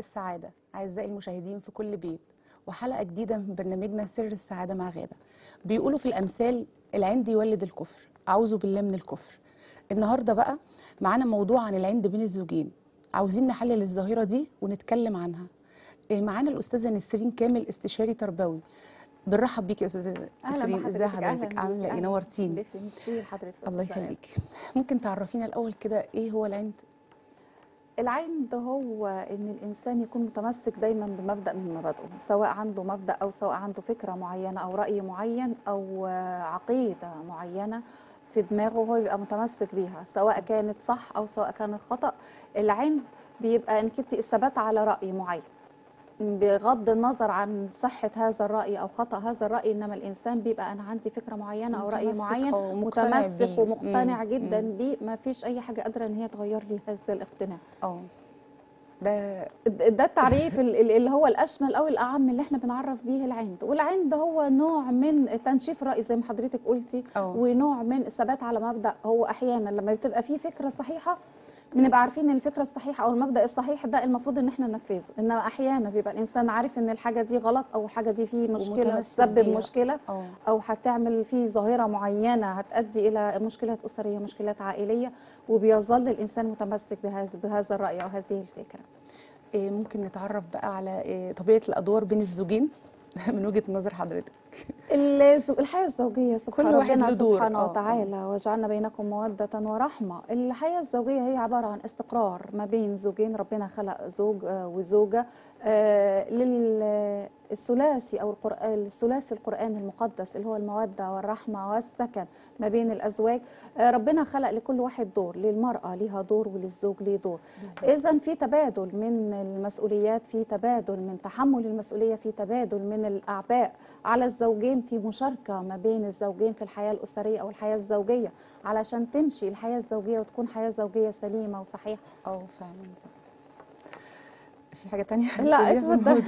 السعادة. أعزائي المشاهدين في كل بيت وحلقة جديدة من برنامجنا سر السعادة مع غادة. بيقولوا في الأمثال العند يولد الكفر أعوذ بالله من الكفر. النهاردة بقى معانا موضوع عن العند بين الزوجين. عاوزين نحلل الظاهرة دي ونتكلم عنها. إيه، معانا الأستاذة نسرين كامل استشاري تربوي. بنرحب بيكي يا أستاذة نسرين. ازي حضرتك؟ عاملة إيه؟ نورتيني الله. يخليك. ممكن تعرفينا الأول كده إيه هو العند؟ العند هو إن الإنسان يكون متمسك دايما بمبدأ من مبادئه سواء عنده مبدأ أو سواء عنده فكرة معينة أو رأي معين أو عقيدة معينة في دماغه هو يبقى متمسك بيها سواء كانت صح أو سواء كانت خطأ. العند بيبقى إنك الثبات على رأي معين. بغض النظر عن صحة هذا الرأي أو خطأ هذا الرأي إنما الإنسان بيبقى أنا عندي فكرة معينة أو رأي معين متمسك بيه. ومقتنع مم. جدا. بيه ما فيش أي حاجة قادرة إن هي تغير لي هذا الاقتناع آه ده ده التعريف ال- ال- اللي هو الأشمل أو الأعم اللي إحنا بنعرف بيه العند والعند هو نوع من تنشيف الراي زي ما حضرتك قلتي أه. ونوع من الثبات على مبدأ هو أحيانا لما بتبقى فيه فكرة صحيحة بنبقى عارفين إن الفكرة الصحيحة أو المبدأ الصحيح ده المفروض إن إحنا ننفذه. إنما أحيانا بيبقى الإنسان عارف إن الحاجة دي غلط أو الحاجة دي فيه مشكلة تسبب. مشكلة آه أو هتعمل فيه ظاهرة معينة هتؤدي إلى مشكلات أسرية مشكلات عائلية وبيظل الإنسان متمسك بهذا بهذا الرأي أو هذه الفكرة. إيه ممكن نتعرف بقى على إيه طبيعة الأدوار بين الزوجين؟ من وجهة نظر حضرتك. الزو- الحياة الزوجية سبحان كل واحد. سبحانه آه، وتعالى وجعلنا بينكم مودة ورحمة. الحياة الزوجية هي عبارة عن استقرار ما بين زوجين ربنا خلق زوج آه، وزوجة للثلاثي أو القرآن الثلاثي القرآن المقدس اللي هو المودة والرحمة والسكن ما بين الأزواج. آه، ربنا خلق لكل واحد دور للمرأة ليها دور وللزوج ليه دور. إذا في تبادل من المسؤوليات في تبادل من تحمل المسؤولية في تبادل من الأعباء على الزوجين. في مشاركة ما بين الزوجين في الحياة الأسرية أو الحياة الزوجية علشان تمشي الحياة الزوجية وتكون حياة زوجية سليمة وصحيحة. آه فعلا صح. في حاجة تانية لا، في اتفضل.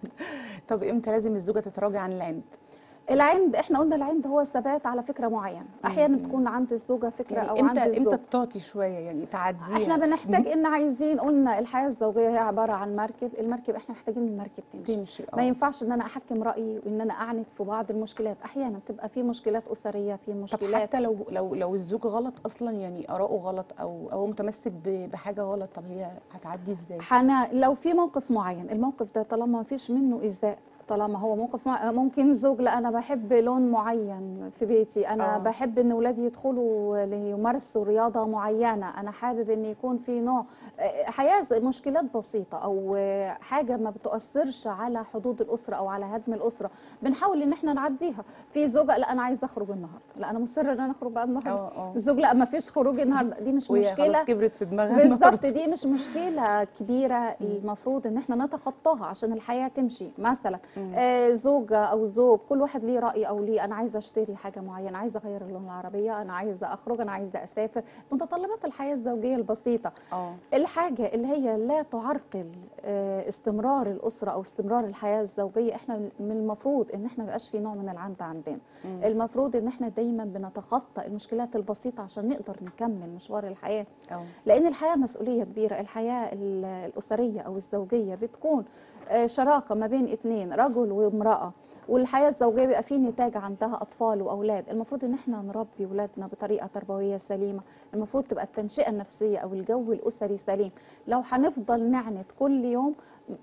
طب إمتى لازم الزوجة تتراجع عن العند؟ العند إحنا قلنا العند هو الثبات على فكرة معينة أحيانا بتكون عند الزوجة فكرة يعني إمتى عند الزوج. إمتى تعطي شوية؟ يعني تعديها. إحنا بنحتاج إن عايزين قلنا الحياة الزوجية هي عبارة عن مركب. المركب إحنا محتاجين المركب تمشي. تمشي ما آه ينفعش إن أنا أحكم رأيي وإن أنا اعند في بعض المشكلات. أحيانا تبقى في مشكلات أسرية في طب مشكلات. حتى لو لو لو الزوج غلط أصلا يعني اراءه غلط أو أو متمسك بحاجة غلط طب هي هتعدي إزاي؟ حنا لو في موقف معين الموقف ده طالما ما فيش منه ايذاء طالما هو موقف. ممكن زوج لا أنا بحب لون معين في بيتي. أنا آه. بحب إن ولادي يدخلوا ليمارسوا رياضة معينة. أنا حابب إن يكون في نوع آه، حياة مشكلات بسيطة أو آه، حاجة ما بتؤثرش على حدود الأسرة أو على هدم الأسرة. بنحاول إن إحنا نعديها. في زوجه لا أنا عايزة أخرج النهارده. لا أنا مصرة إن أنا أخرج بعد النهارده. الزوج لا ما فيش خروج النهارده. دي مش مشكلة. كبرت في دماغها بالظبط. دي مش مشكلة كبيرة. المفروض إن إحنا نتخطاها عشان الحياة تمشي. مثلا آه زوجة أو زوج كل واحد ليه رأي أو ليه أنا عايزة أشتري حاجة معينة عايزة أغير لون العربية أنا عايزة أخرج أنا عايزة أسافر. متطلبات الحياة الزوجية البسيطة. آه. الحاجة اللي هي لا تعرقل آه، استمرار الأسرة أو استمرار الحياة الزوجية إحنا من المفروض إن إحنا مبقاش في نوع من العنت عندنا. المفروض إن إحنا دايما بنتخطى المشكلات البسيطة عشان نقدر نكمل مشوار الحياة. آه لأن الحياة مسؤولية كبيرة الحياة ال- الأسرية أو الزوجية بتكون آه، شراكة ما بين اتنين رجل وامرأة. والحياة الزوجية بيبقى فيه نتاج عندها أطفال وأولاد. المفروض إن إحنا نربي ولادنا بطريقة تربوية سليمة. المفروض تبقى التنشئة النفسية أو الجو الأسري سليم. لو هنفضل نعند كل يوم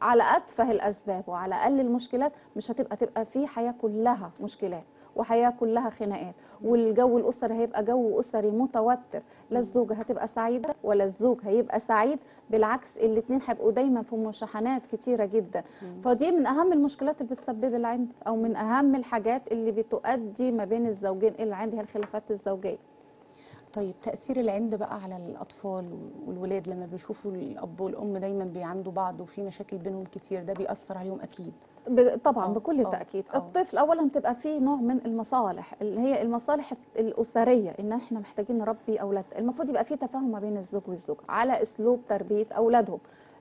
على أتفه الأسباب وعلى أقل المشكلات مش هتبقى تبقى في حياة كلها مشكلات. وحياة كلها خناقات. والجو الأسري هيبقى جو أسري متوتر. لا الزوجه هتبقى سعيدة ولا الزوج هيبقى سعيد. بالعكس الاثنين هيبقوا دايما في مشاحنات كتيرة جدا. فدي من أهم المشكلات اللي بتسبب العند أو من أهم الحاجات اللي بتؤدي ما بين الزوجين اللي عندها الخلافات الزوجية. طيب تأثير العند بقى على الأطفال والولاد لما بيشوفوا الأب والأم دايما بيعندوا بعض وفي مشاكل بينهم كتير ده بيأثر عليهم أكيد. طبعا بكل آه، تاكيد آه. الطفل اولا تبقى فيه نوع من المصالح اللي هي المصالح الأسرية إن إحنا محتاجين نربي اولادنا المفروض يبقى فيه تفاهم ما بين الزوج والزوجة على أسلوب تربية أولادهم.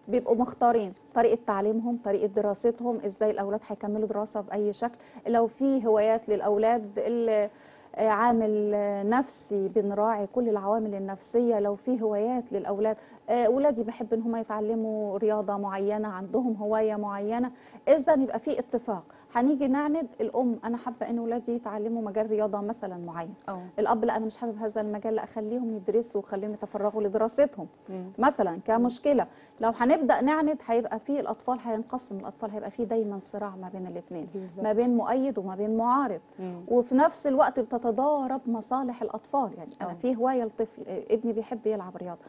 بيبقوا مختارين طريقة تعليمهم طريقة دراستهم إزاي الأولاد هيكملوا دراسة بأي شكل. لو في هوايات للأولاد ال- آه، عامل آه، نفسي بنراعي كل العوامل النفسية لو في هوايات للأولاد. آه، ولادي بحب إن هم يتعلموا رياضة معينة عندهم هواية معينة. اذا يبقى في اتفاق. هنيجي نعند الأم أنا حابة إن ولادي يتعلموا مجال رياضة مثلا معين آه الأب لا أنا مش حابب هذا المجال لا أخليهم يدرسوا وخليهم يتفرغوا لدراستهم مم. مثلا كمشكلة لو هنبدأ نعند هيبقى في الأطفال هينقسم الأطفال هيبقى في دايما صراع ما بين الاثنين. ما بين مؤيد وما بين معارض مم. وفي نفس الوقت بتتضارب مصالح الأطفال يعني أنا أه. في هواية لطفل ابني بيحب يلعب رياضة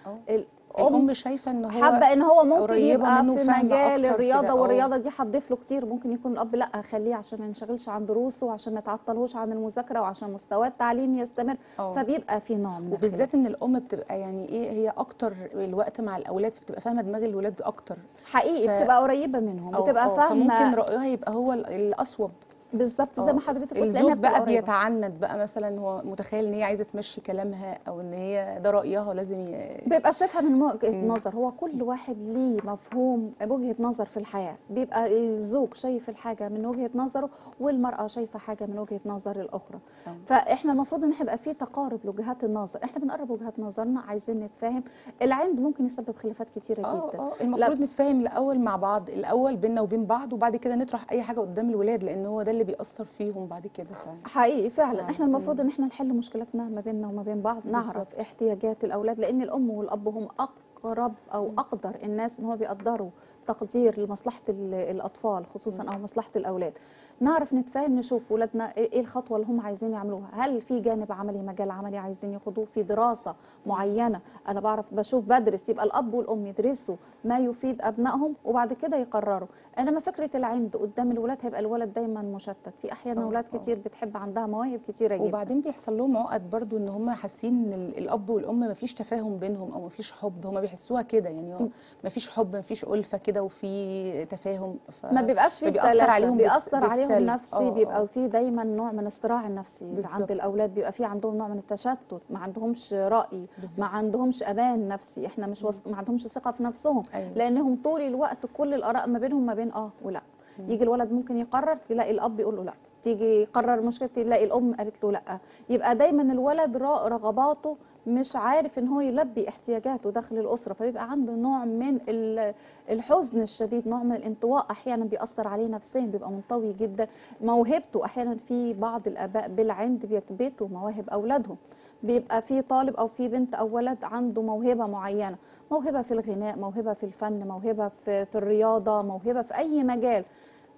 الام الأم شايفة إن هو حابة إن هو ممكن يبقى في مجال الرياضة. أه. والرياضة دي هتضيف له كتير. ممكن يكون الأب لأ خليه عشان ما ينشغلش عن دروسه وعشان ما يتعطلهوش عن المذاكرة وعشان مستواه التعليمي يستمر. أه. فبيبقى في نوع من وبالذات إن الأم بتبقى يعني إيه هي أكتر الوقت مع الأولاد فبتبقى فاهمة دماغ الولاد أكتر. حقيقي ف- بتبقى قريبة منهم أو- بتبقى أه، فممكن فاهمة رأيها يبقى هو ال- الأصوب. بالظبط زي. ما حضرتك قلت الزوج بقى. بيتعند بقى مثلا هو متخيل إن هي عايزة تمشي كلامها أو إن هي ده رأيها ولازم ي... بيبقى شايفها من وجهة. نظر هو كل واحد ليه مفهوم وجهة نظر في الحياة بيبقى الزوج شايف الحاجة من وجهة نظره والمرأة شايفة حاجة من وجهة نظر الأخرى أه. فإحنا المفروض إن يبقى في تقارب لوجهات النظر إحنا بنقرب وجهات نظرنا عايزين نتفاهم العند ممكن يسبب خلافات كتيرة آه جدا آه المفروض نتفاهم الأول مع بعض الأول بينا وبين بعض وبعد كده نطرح أي حاجة قدام الولاد لأن هو ده اللي بيأثر فيهم بعد كده فعلا حقيقي فعلا آه. إحنا المفروض إن إحنا نحل مشكلتنا ما بيننا وما بين بعض نعرف بالظبط. احتياجات الأولاد لأن الأم والأب هم أقرب أو أقدر الناس إن هم بيقدروا تقدير لمصلحة ال- الأطفال خصوصا أو مصلحة الأولاد. نعرف نتفاهم نشوف ولادنا إيه الخطوة اللي هم عايزين يعملوها. هل في جانب عملي مجال عملي عايزين ياخدوه؟ في دراسة معينة. أنا بعرف بشوف بدرس يبقى الأب والأم يدرسوا ما يفيد أبنائهم وبعد كده يقرروا. إنما فكرة العند قدام الولاد هيبقى الولد دايما مشتت. في أحيانا أولاد. كتير بتحب عندها مواهب كتيرة جدا. وبعدين بيحصل لهم عقد برضو إن هم حاسين إن ال- الأب والأم ما فيش تفاهم بينهم أو ما فيش حب. هم بيحسوها كده يعني ما فيش حب ما فيش ألفة كده. وفي تفاهم ف... ما بيبقاش في سلاسة عليهم بس- بيأثر عليهم بالسلب. نفسي آه، بيبقى آه. في دايما نوع من الصراع النفسي بالظبط. عند الأولاد بيبقى في عندهم نوع من التشتت ما عندهمش رأي بالظبط. ما عندهمش أمان نفسي إحنا مش وث... ما عندهمش ثقة في نفسهم أيوة. لأنهم طول الوقت كل الآراء ما بينهم ما بين آه ولا يجي الولد ممكن يقرر تلاقي الأب يقول له لا تيجي يقرر مشكلة تلاقي الأم قالت له لا يبقى دايما الولد رغباته مش عارف إن هو يلبي احتياجاته داخل الأسرة فبيبقى عنده نوع من ال- الحزن الشديد نوع من الانطواء. أحيانا بيأثر عليه نفسيا بيبقى منطوي جدا. موهبته أحيانا في بعض الآباء بالعند بيكبتوا مواهب أولادهم. بيبقى في طالب أو في بنت أو ولد عنده موهبة معينة. موهبة في الغناء موهبة في الفن موهبة في, في الرياضة موهبة في أي مجال.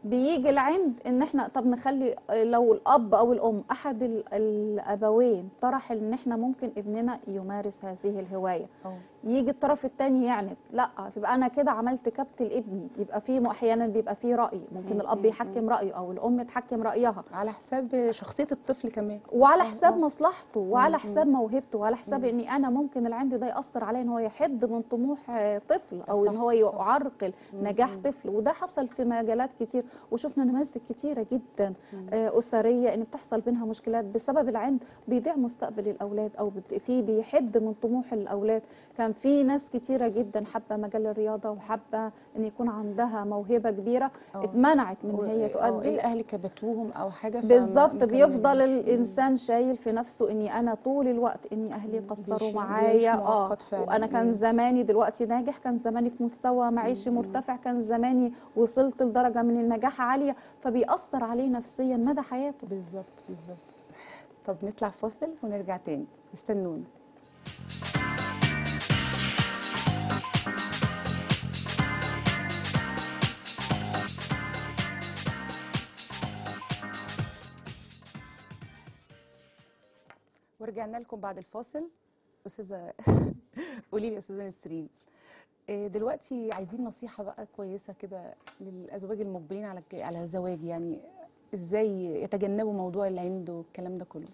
بيجي العند إن إحنا طب نخلي لو الأب أو الأم أحد ال- الأبوين طرح إن إحنا ممكن ابننا يمارس هذه الهواية أه. يجي الطرف الثاني يعند لا يبقى أنا كده عملت كبت لابني يبقى في أحيانا بيبقى في رأي. ممكن مم، الأب يحكم رأيه أو الأم تحكم رأيها. على حساب شخصية الطفل كمان. وعلى حساب. مصلحته وعلى حساب موهبته وعلى حساب إني أنا ممكن العند ده يأثر عليه إن هو يحد من طموح آه، طفل أو إن هو. يعرقل نجاح طفل. وده حصل في مجالات كتير. وشفنا نماذج كتيرة جدا آه، أسرية إن بتحصل بينها مشكلات بسبب العند. بيضيع مستقبل الأولاد أو في بيحد من طموح الأولاد. كان في ناس كتيرة جدا حابة مجال الرياضة وحابة إن يكون عندها موهبة كبيرة آه. اتمنعت من هي آه، تؤدي الأهل كبتوهم أو فما- بالظبط بيفضل. الإنسان شايل في نفسه إني أنا طول الوقت إني أهلي. قصروا معايا آه. وأنا كان. زماني دلوقتي ناجح كان زماني في مستوى معيشي مرتفع كان زماني وصلت لدرجة من النجاح عالية فبيأثر عليه نفسيا مدى حياته بالظبط بالظبط طب نطلع فاصل ونرجع تاني استنونا ورجعنا لكم بعد الفاصل. أستاذة قولي لي يا أستاذة نسرين. إيه دلوقتي عايزين نصيحة بقى كويسة كده للأزواج المقبلين على على الزواج يعني. إزاي يتجنبوا موضوع العند والكلام ده كله؟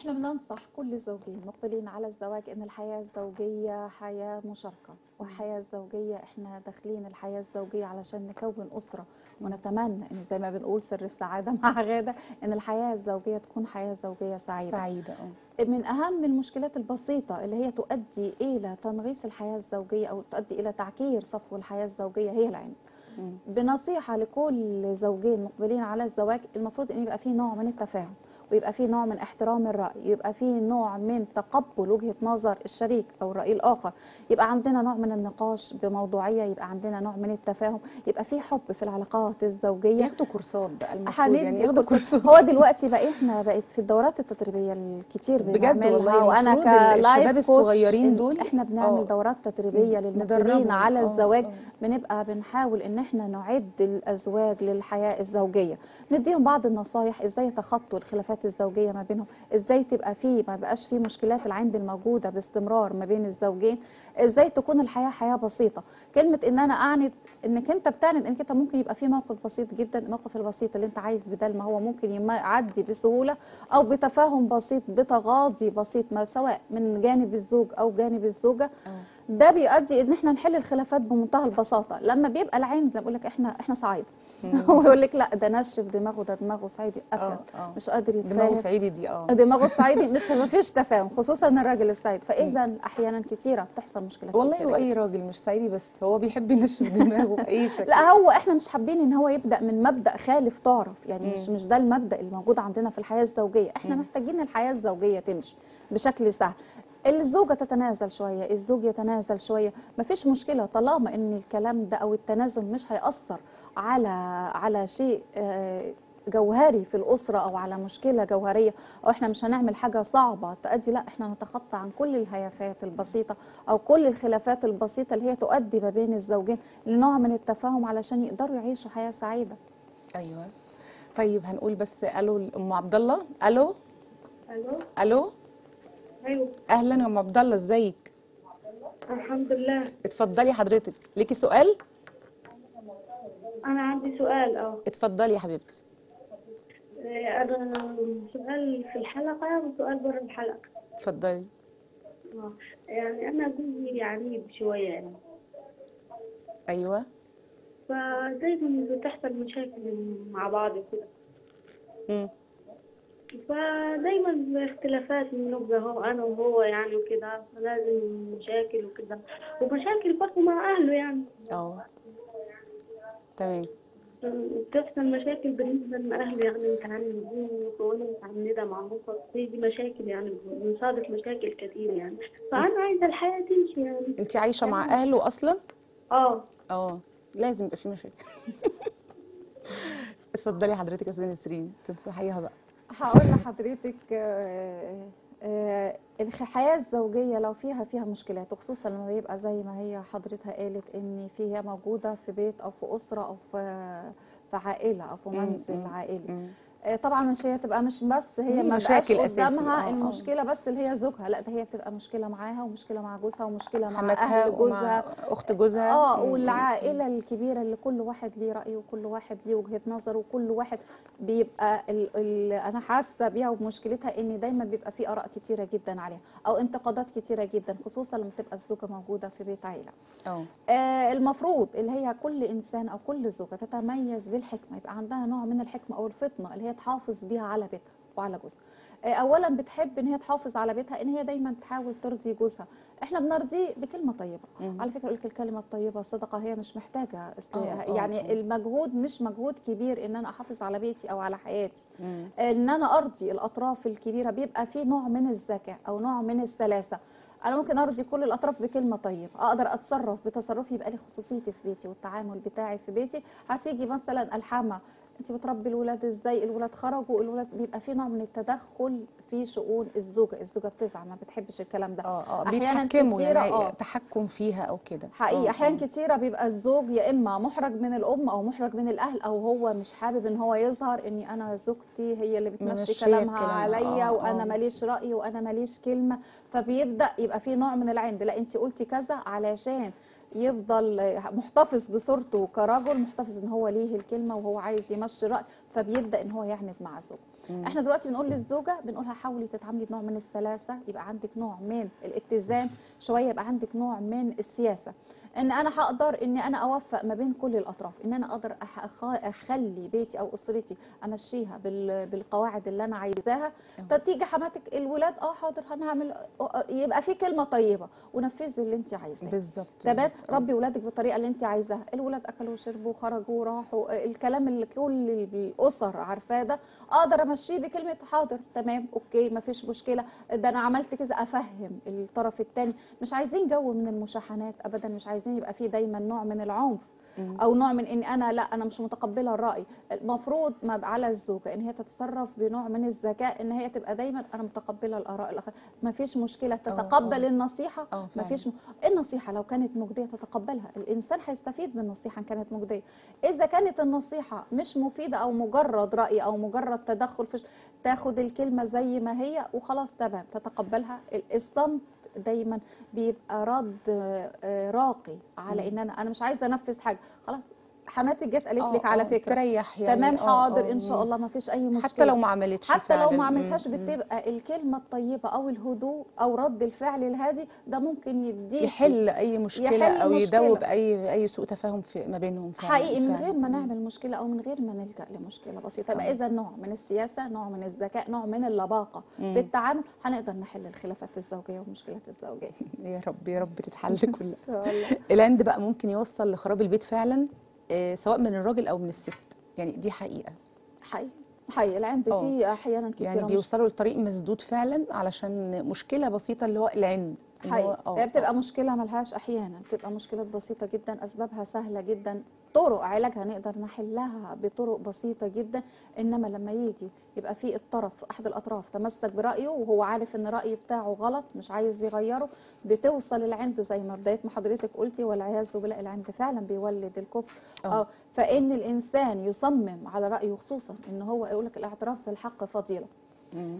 إحنا بننصح كل زوجين مقبلين على الزواج إن الحياة الزوجية حياة مشاركة والحياة الزوجية إحنا داخلين الحياة الزوجية علشان نكون أسرة. ونتمنى إن زي ما بنقول سر السعادة مع غادة إن الحياة الزوجية تكون حياة زوجية سعيدة. سعيدة آه. من أهم المشكلات البسيطة اللي هي تؤدي إلى تنغيص الحياة الزوجية أو تؤدي إلى تعكير صفو الحياة الزوجية هي العند مم. بنصيحة لكل زوجين مقبلين على الزواج المفروض إن يبقى في نوع من التفاهم. ويبقى في نوع من احترام الرأي يبقى في نوع من تقبل وجهة نظر الشريك أو الرأي الآخر يبقى عندنا نوع من النقاش بموضوعية يبقى عندنا نوع من التفاهم يبقى في حب في العلاقات الزوجية ياخدوا كورسات بقى المفروض يعني ياخدوا كورس- كورسات هو دلوقتي بقى إحنا بقت في الدورات التدريبية الكتير بجد بنعملها والله وأنا المفروض الشباب كلايف الصغيرين دول إحنا بنعمل آه. دورات تدريبية للمقبلين ندربهم. على آه، الزواج آه. بنبقى بنحاول إن إحنا نعد الأزواج للحياة الزوجية نديهم بعض النصايح إزاي يتخطوا الخلافات الزوجية ما بينهم. إزاي تبقى فيه ما بقاش فيه مشكلات العند الموجودة باستمرار ما بين الزوجين؟ إزاي تكون الحياة حياة بسيطة؟ كلمة إن أنا أعند إنك أنت بتعند إنك أنت ممكن يبقى في موقف بسيط جدا الموقف البسيط اللي أنت عايز بدل ما هو ممكن يعدي بسهولة أو بتفاهم بسيط بتغاضي بسيط ما سواء من جانب الزوج أو جانب الزوجة. ده بيؤدي إن إحنا نحل الخلافات بمنتهى البساطة. لما بيبقى العند بقول لك إحنا إحنا صعيد هو يقول لك لا ده نشف دماغه ده دماغه صعيدي آه افيد آه. مش قادر دماغه يتفاهم صعيدي دي آه. دماغه صعيدي مش ما فيش تفاهم خصوصا الراجل الصعيدي فاذا أحيانا كتيرة بتحصل مشكلات والله كتيرة. هو اي راجل مش صعيدي بس هو بيحب ينشف دماغه بأي شكل. لا هو إحنا مش حابين إن هو يبدأ من مبدأ خالف تعرف. يعني مش مش ده المبدأ اللي موجود عندنا في الحياة الزوجية. إحنا محتاجين الحياة الزوجية تمشي بشكل سهل. الزوجة تتنازل شوية الزوج يتنازل شوية. مفيش مشكلة طالما إن الكلام ده أو التنازل مش هيأثر على على شيء آه، جوهري في الأسرة أو على مشكلة جوهرية أو إحنا مش هنعمل حاجة صعبة تؤدي لا إحنا نتخطى عن كل الهيافات البسيطة أو كل الخلافات البسيطة اللي هي تؤدي ما بين الزوجين لنوع من التفاهم علشان يقدروا يعيشوا حياة سعيدة. أيوه. طيب هنقول بس ألو لأم عبد الله. ألو. ألو. ألو. أيوه. أهلا يا ام عبد الله إزيك؟ الحمد لله. اتفضلي حضرتك. ليكي سؤال؟ أنا عندي سؤال أه. اتفضلي يا حبيبتي. إيه، أنا سؤال في الحلقة وسؤال برا الحلقة. اتفضلي. آه. يعني أنا جوزي عنيد شوية يعني. أيوه. فدايما بتحصل مشاكل مع بعض كده مم. فدايما اختلافات بنبقى هو أنا وهو يعني وكده فلازم مشاكل وكده. ومشاكل برضه مع أهله يعني. آه تمام. بتحصل مشاكل بالنسبة لأهلي يعني متعندين وأنا متعندة مع مصر تيجي مشاكل يعني بنصادف مشاكل كتير يعني. فأنا عايزة الحياة تمشي يعني. انت عايشة مع أهله أصلا؟ آه. آه لازم يبقى في مشاكل. اتفضلي حضرتك يا أستاذة نسرين تنصحيها بقى. هقول لحضرتك آه، آه، الحياة الزوجية لو فيها فيها مشكلات وخصوصا لما بيبقى زي ما هي حضرتها قالت إن فيها موجودة في بيت أو في أسرة أو في في عائلة أو في منزل. عائلي. آه، طبعا مش هي تبقى مش بس هي ما بقاش مشاكل أساسي. قدامها آه، آه. المشكلة بس اللي هي زوجها لأ ده هي بتبقى مشكلة معاها ومشكلة مع جوزها ومشكلة مع ومع جوزها أخت جوزها آه. والعائلة الكبيرة اللي كل واحد ليه رأي وكل واحد ليه وجهة نظر وكل واحد بيبقى ال ال أنا حاسة بيها ومشكلتها إن دايما بيبقى في آراء كتيرة جدا عليها أو انتقادات كتيرة جدا خصوصا لما تبقى الزوجة موجودة في بيت عيلة آه آه المفروض اللي هي كل إنسان أو كل زوجة تتميز بالحكمة يبقى عندها نوع من الحكمة أو الفطنة اللي هي تحافظ بيها على بيتها وعلى جوزها. آه اولا بتحب إن هي تحافظ على بيتها إن هي دايما تحاول ترضي جوزها. إحنا بنرضيه بكلمة طيبة. مم. على فكرة قلت الكلمة الطيبة الصدقة هي مش محتاجة است... آه، آه، يعني آه. المجهود مش مجهود كبير إن أنا أحافظ على بيتي أو على حياتي. مم. إن أنا أرضي الأطراف الكبيرة بيبقى في نوع من الذكاء أو نوع من السلاسة. أنا ممكن أرضي كل الأطراف بكلمة طيبة. أقدر أتصرف بتصرفي يبقى لي خصوصيتي في بيتي والتعامل بتاعي في بيتي. هتيجي مثلا الحامه انت بتربي الولاد إزاي؟ الولاد خرجوا الولاد بيبقى في نوع من التدخل في شؤون الزوجة. الزوجة بتزعل ما بتحبش الكلام ده. آه آه أحياناً بيتحكموا كتيرة، يعني آه. تحكم فيها أو كده. حقيقي. آه، احيان آه. كتيرة بيبقى الزوج يا إما محرج من الأم أو محرج من الأهل أو هو مش حابب إن هو يظهر إني أنا زوجتي هي اللي بتمشي كلامها، عليا آه، وأنا آه. ماليش رأي وأنا ماليش كلمة. فبيبدأ يبقى في نوع من العند. لا أنت قلتي كذا علشان يفضل محتفظ بصورته كرجل محتفظ إن هو ليه الكلمة وهو عايز يمشي رأي فبيبدأ إن هو يعند مع زوجه إحنا دلوقتي بنقول للزوجة بنقولها حاولي تتعاملي بنوع من السلاسة يبقى عندك نوع من الاتزان شوية يبقى عندك نوع من السياسة. إن أنا هقدر ان أنا أوفق ما بين كل الأطراف إن أنا أقدر أخلي بيتي أو أسرتي أمشيها بال- بالقواعد اللي أنا عايزاها. فتيجي حماتك الولاد آه حاضر هنعمل آه، يبقى في كلمة طيبة ونفذي اللي انت عايزاه. بالظبط. تمام. آه. ربي ولادك بالطريقة اللي انت عايزاها. الولاد أكلوا وشربوا وخرجوا وراحوا الكلام اللي كل الأسر عارفاه ده أقدر امشي أمشيه بكلمة حاضر تمام okay ما فيش مشكلة. ده أنا عملت كذا أفهم الطرف الثاني مش عايزين جو من المشاحنات ابدا مش عايزين يبقى فيه دايما نوع من العنف أو نوع من إن أنا لأ أنا مش متقبلة الرأي. المفروض ما على الزوجة إن هي تتصرف بنوع من الذكاء إن هي تبقى دايما أنا متقبلة الآراء الآخر ما فيش مشكلة تتقبل آه. النصيحة. ما. فيش م... النصيحة لو كانت مجدية تتقبلها. الإنسان هيستفيد من النصيحة إن كانت مجدية. إذا كانت النصيحة مش مفيدة أو مجرد رأي أو مجرد تدخل في تاخد الكلمة زي ما هي وخلاص تمام. تتقبلها. ال- الصمت دايما بيبقى رد آه، راقي على إن أنا أنا مش عايزة أنفذ حاجة. خلاص حماتي جت قالت آه، لك على آه، فكرة تريح يعني تمام آه، حاضر إن شاء. الله ما فيش أي مشكلة حتى لو ما عملتش حتى لو فعلاً. ما عملتهاش. بتبقى الكلمة الطيبة أو الهدوء أو رد الفعل الهادي ده ممكن يديك يحل أي مشكلة يحل أو مشكلة. يدوب أي أي سوء تفاهم في ما بينهم فعلا حقيقي من فعلاً. غير ما. نعمل مشكلة أو من غير ما نلجأ لمشكلة بسيطة. يبقى إذا نوع من السياسة نوع من الذكاء نوع من اللباقة مم. في التعامل هنقدر نحل الخلافات الزوجية والمشكلات الزوجية يا رب يا رب تتحل إن كلها شاء الله العند بقى ممكن يوصل لخراب البيت فعلا سواء من الراجل أو من الست. يعني دي حقيقة. حقيقي. حقيقي. العند آه. دي أحيانا كتير يعني بيوصلوا لطريق مسدود فعلا علشان مشكلة بسيطة اللي هو العند. حقيقي. آه، هي بتبقى آه. مشكلة ملهاش أحيانا. بتبقى مشكلات بسيطة جدا أسبابها سهلة جدا. طرق علاجها نقدر نحلها بطرق بسيطة جدا إنما لما يجي يبقى في الطرف أحد الأطراف تمسك برأيه وهو عارف إن الراي بتاعه غلط مش عايز يغيره بتوصل العند زي ما بداية ما حضرتك قلتي والعياذ بالله العند فعلا بيولد الكفر آه. آه فإن الإنسان يصمم على رأيه خصوصا إن هو يقول لك الأعتراف بالحق فضيلة.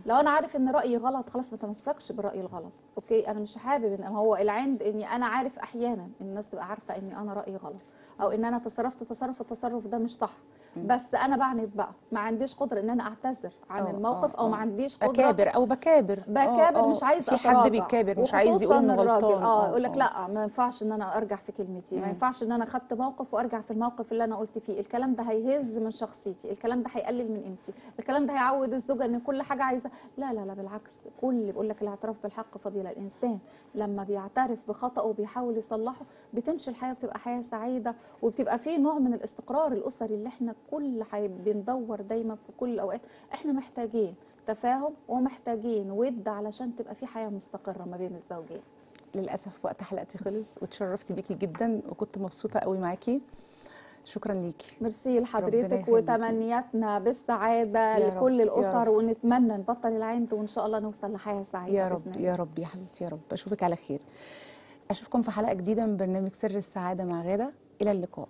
لو أنا عارف إن رأيي غلط خلاص ما تمسكش بالراي الغلط okay أنا مش حابب إن هو العند إني أنا عارف أحيانا الناس تبقى عارفة إني أنا رأيي غلط أو إن أنا تصرفت تصرف التصرف ده مش صح بس أنا بعند بقى ما عنديش قدرة إن أنا أعتذر عن آه، الموقف آه، أو آه. ما عنديش قدرة بكابر أو بكابر آه، بكابر آه. مش عايز في حد. بيكابر مش عايز يقول انه. غلطان آه يقول لك لأ ما ينفعش إن أنا أرجع في كلمتي. ما ينفعش إن أنا خدت موقف وأرجع في الموقف اللي أنا قلت فيه الكلام ده هيهز من شخصيتي الكلام ده هيقلل من قيمتي الكلام ده هيعود الزوجة إن كل حاجة عايزة لا لا لا بالعكس كل بيقول لك الاعتراف بالحق فضيلة الإنسان لما بيعترف بخطأه وبيحاول يصلحه بتمشي الحياة بتبقى حياة سعيدة وبتبقى في نوع من الاستقرار الأسري اللي إحنا كل حي... بندور دايما في كل الأوقات. إحنا محتاجين تفاهم ومحتاجين ود علشان تبقى في حياة مستقرة ما بين الزوجين. للأسف وقت حلقتي خلص واتشرفت بيكي جدا وكنت مبسوطة قوي معاكي. شكرا ليكي. ميرسي لحضرتك. وتمنياتنا بالسعادة لكل الأسر. ونتمنى نبطل العند وإن شاء الله نوصل لحياة سعيدة يا رب. يا رب يا حبيبتي يا رب. أشوفك على خير. أشوفكم في حلقة جديدة من برنامج سر السعادة مع غادة. إلى اللقاء.